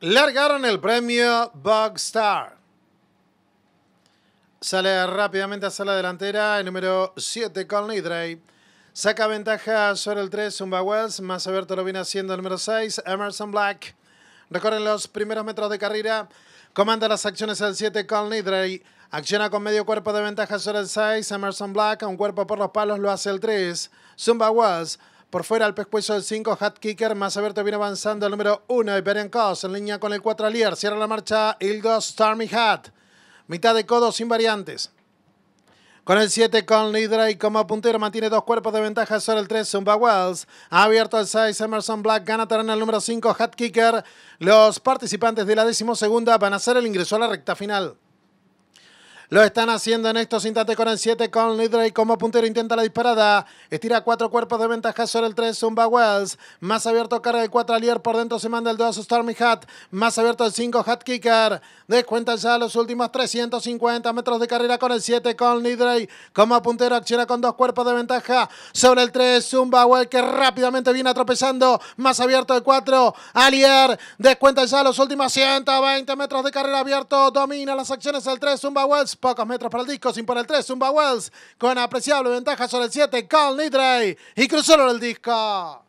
Largaron el premio Bugstar. Sale rápidamente hacia la delantera el número 7, Colney Dre. Saca ventaja sobre el 3, Zumba Wells. Más abierto lo viene haciendo el número 6, Emerson Black. Recorren los primeros metros de carrera. Comanda las acciones el 7, Colney Dre. Acciona con medio cuerpo de ventaja sobre el 6, Emerson Black. Un cuerpo por los palos lo hace el 3, Zumba Wells. Por fuera el pescuezo del 5, Hat Kicker. Más abierto viene avanzando el número 1, Iberian Cos. En línea con el 4, Alier. Cierra la marcha, Ilgo Stormy Hat. Mitad de codo sin variantes. Con el 7, Conley Drake como puntero mantiene dos cuerpos de ventaja sobre el 3, Zumba Wells. Ha abierto el 6, Emerson Black gana terreno el número 5, Hat Kicker. Los participantes de la decimosegunda van a hacer el ingreso a la recta final. Lo están haciendo en estos instantes con el 7, con y como puntero intenta la disparada. Estira cuatro cuerpos de ventaja sobre el 3, Zumba Wells. Más abierto carga el 4, Alier. Por dentro se manda el 2, Stormy Hat. Más abierto el 5, Hat Kicker. Descuenta ya los últimos 350 metros de carrera con el 7, con Nidray. Como puntero acciona con dos cuerpos de ventaja sobre el 3, Zumba Wells que rápidamente viene atropezando. Más abierto el 4, Alier. Descuenta ya los últimos 120 metros de carrera abierto. Domina las acciones el 3, Zumba Wells pocos metros para el disco, sin por el 3, Zumba Wells, con apreciable ventaja sobre el 7, Carl Nidray, y cruzó el disco.